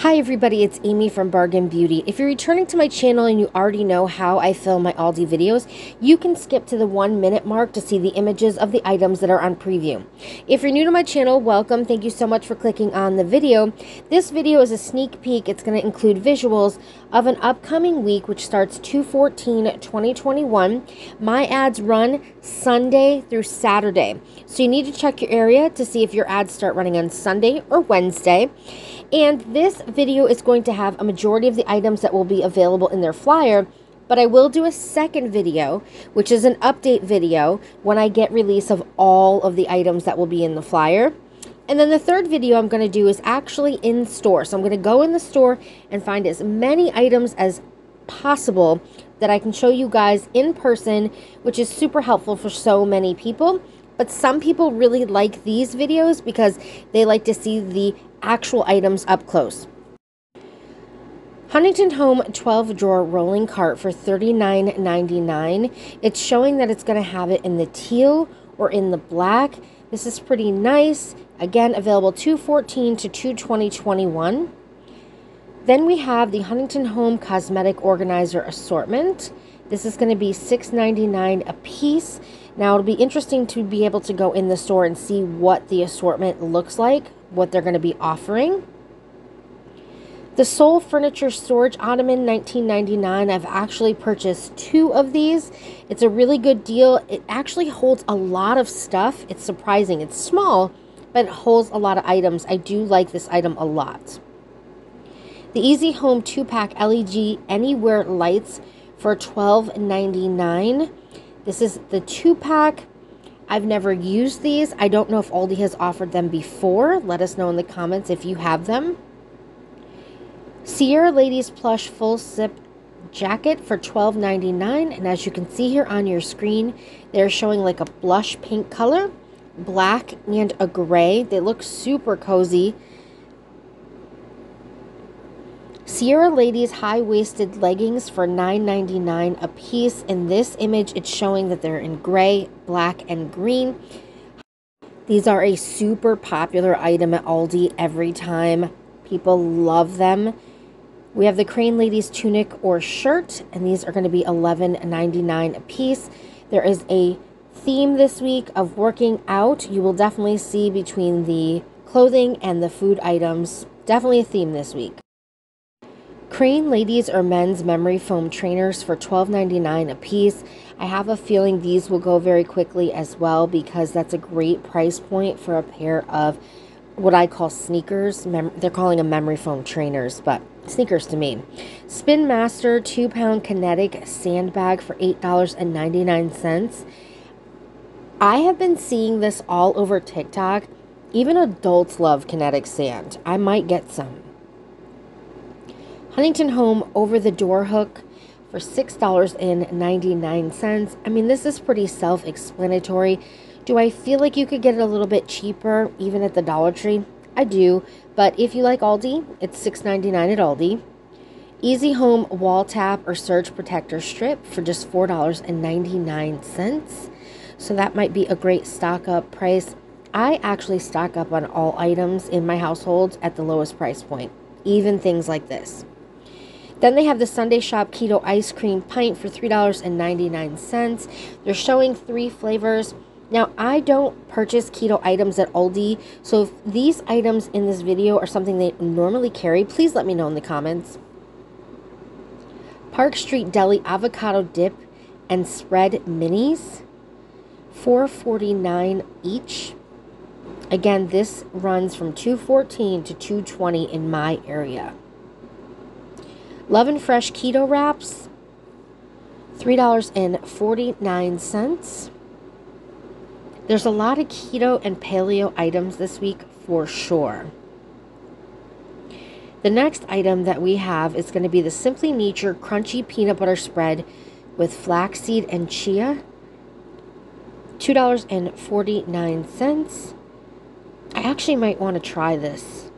Hi everybody, it's Amy from Bargain Beauty. If you're returning to my channel and you already know how I film my Aldi videos, you can skip to the one minute mark to see the images of the items that are on preview. If you're new to my channel, welcome. Thank you so much for clicking on the video. This video is a sneak peek. It's going to include visuals of an upcoming week which starts 2-14-2021. My ads run Sunday through Saturday. So you need to check your area to see if your ads start running on Sunday or Wednesday. And this video is going to have a majority of the items that will be available in their flyer, but I will do a second video, which is an update video when I get release of all of the items that will be in the flyer. And then the third video I'm going to do is actually in store. So I'm going to go in the store and find as many items as possible that I can show you guys in person, which is super helpful for so many people. But some people really like these videos because they like to see the actual items up close. Huntington Home 12 drawer rolling cart for $39.99. It's showing that it's going to have it in the teal or in the black. This is pretty nice. Again, available 214 to 22021. Then we have the Huntington Home Cosmetic Organizer Assortment. This is going to be $6.99 a piece. Now, it'll be interesting to be able to go in the store and see what the assortment looks like, what they're going to be offering. The SOHL Furniture Storage Ottoman 1999. I've actually purchased two of these. It's a really good deal. It actually holds a lot of stuff. It's surprising. It's small, but it holds a lot of items. I do like this item a lot. The Easy Home 2-pack LED Anywhere lights for $12.99. This is the two pack. I've never used these. I don't know if Aldi has offered them before. Let us know in the comments if you have them. Sierra Ladies Plush Full Zip Jacket for $12.99. And as you can see here on your screen, they're showing like a blush pink color, black, and a gray. They look super cozy. Sierra Ladies high-waisted leggings for $9.99 a piece. In this image, it's showing that they're in gray, black, and green. These are a super popular item at Aldi every time. People love them. We have the Crane Ladies tunic or shirt, and these are going to be $11.99 a piece. There is a theme this week of working out. You will definitely see between the clothing and the food items. Definitely a theme this week. Crane ladies or men's memory foam trainers for $12.99 a piece. I have a feeling these will go very quickly as well because that's a great price point for a pair of what I call sneakers. Mem they're calling them memory foam trainers, but sneakers to me. Spin Master 2 pound kinetic sandbag for $8.99. I have been seeing this all over TikTok. Even adults love kinetic sand. I might get some. Huntington Home over the door hook for $6.99. I mean, this is pretty self explanatory. Do I feel like you could get it a little bit cheaper even at the Dollar Tree? I do, but if you like Aldi, it's $6.99 at Aldi. Easy Home wall tap or surge protector strip for just $4.99. So that might be a great stock up price. I actually stock up on all items in my household at the lowest price point, even things like this. Then they have the Sundae Shoppe Keto Ice Cream Pint for $3.99. They're showing three flavors. Now, I don't purchase keto items at Aldi, so if these items in this video are something they normally carry, please let me know in the comments. Park Street Deli Avocado Dip and Spread Minis, $4.49 each. Again, this runs from 214 to 220 in my area. L'oven Fresh Keto Wraps, $3.49. There's a lot of keto and paleo items this week for sure. The next item that we have is going to be the Simply Nature Crunchy Peanut Butter Spread with flaxseed and chia. $2.49. I actually might want to try this.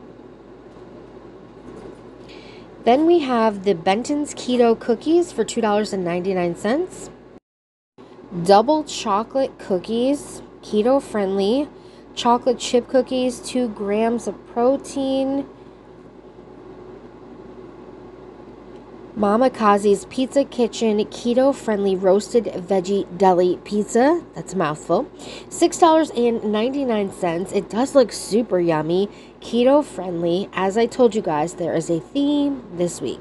Then we have the Benton's Keto Cookies for $2.99. Double chocolate cookies, keto friendly. Chocolate chip cookies, 2 grams of protein. Mama Cozzi's Pizza Kitchen keto friendly roasted veggie deli pizza. That's a mouthful. $6.99. It does look super yummy, keto friendly. As I told you guys, there is a theme this week.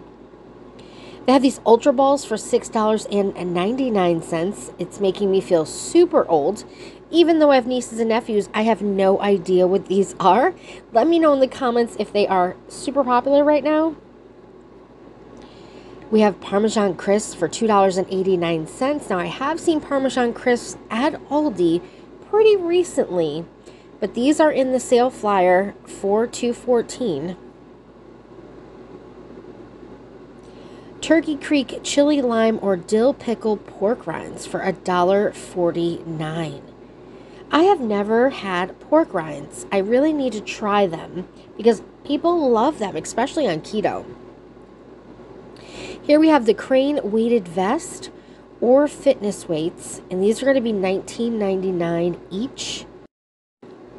They have these Ultra Balls for $6.99. It's making me feel super old. Even though I have nieces and nephews, I have no idea what these are. Let me know in the comments if they are super popular right now we have Parmesan crisps for $2.89. Now, I have seen Parmesan crisps at Aldi pretty recently, but these are in the sale flyer for 214 Turkey Creek chili lime or dill pickle pork rinds for $1.49. I have never had pork rinds. I really need to try them because people love them, especially on keto. Here we have the Crane weighted vest or fitness weights, and these are going to be $19.99 each.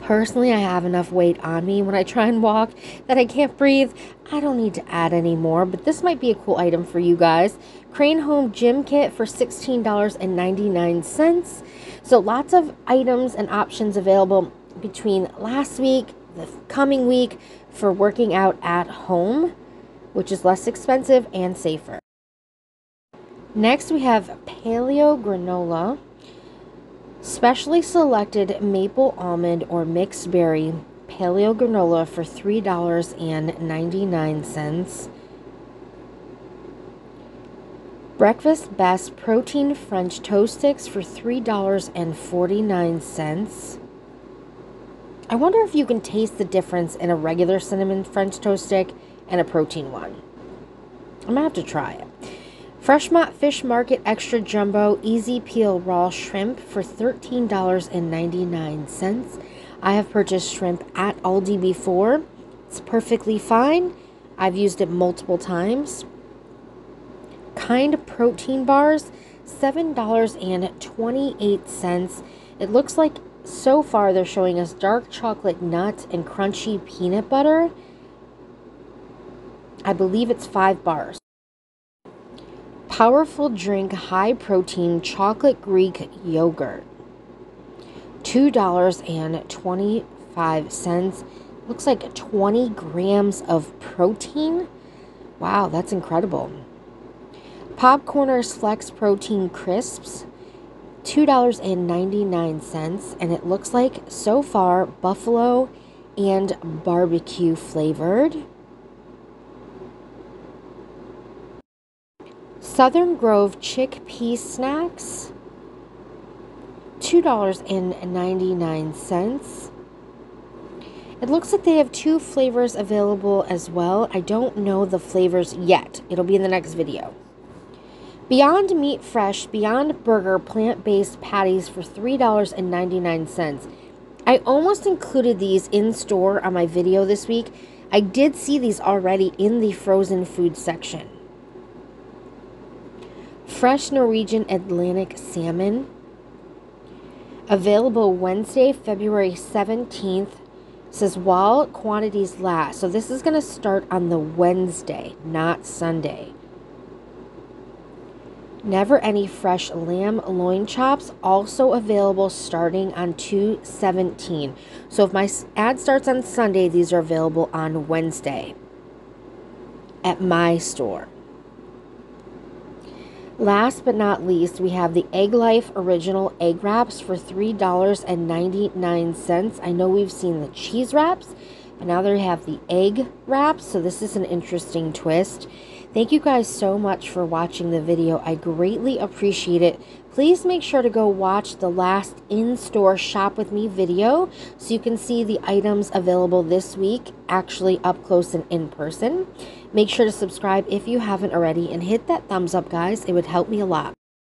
Personally, I have enough weight on me when I try and walk that I can't breathe. I don't need to add any more, but this might be a cool item for you guys. Crane Home Gym Kit for $16.99. So lots of items and options available between last week, the coming week for working out at home which is less expensive and safer. Next, we have Paleo Granola, specially selected maple almond or mixed berry paleo granola for $3.99. Breakfast Best Protein French Toast Sticks for $3.49. I wonder if you can taste the difference in a regular cinnamon French toast stick and a protein one. I'm gonna have to try it. Freshmont Fish Market Extra Jumbo Easy Peel Raw Shrimp for $13.99. I have purchased shrimp at Aldi before. It's perfectly fine. I've used it multiple times. Kind protein bars, $7.28. It looks like so far they're showing us dark chocolate nut and crunchy peanut butter. I believe it's five bars. Powerful drink high protein chocolate Greek yogurt. $2.25. Looks like 20 grams of protein. Wow, that's incredible. Popcorners Flex Protein Crisps. $2.99 and it looks like so far buffalo and barbecue flavored. Southern Grove chickpea snacks, $2.99. It looks like they have two flavors available as well. I don't know the flavors yet. It'll be in the next video. Beyond Meat Fresh, Beyond Burger plant based patties for $3.99. I almost included these in store on my video this week. I did see these already in the frozen food section. Fresh Norwegian Atlantic salmon. Available Wednesday, February 17th. says while quantities last. So this is going to start on the Wednesday, not Sunday. Never Any Fresh Lamb Loin Chops also available starting on 217. So if my ad starts on Sunday, these are available on Wednesday at my store. Last but not least, we have the Egglife Original Egg Wraps for $3.99. I know we've seen the cheese wraps, but now they have the egg wraps, so this is an interesting twist. Thank you guys so much for watching the video. I greatly appreciate it. Please make sure to go watch the last in-store shop with me video so you can see the items available this week actually up close and in person. Make sure to subscribe if you haven't already and hit that thumbs up, guys. It would help me a lot.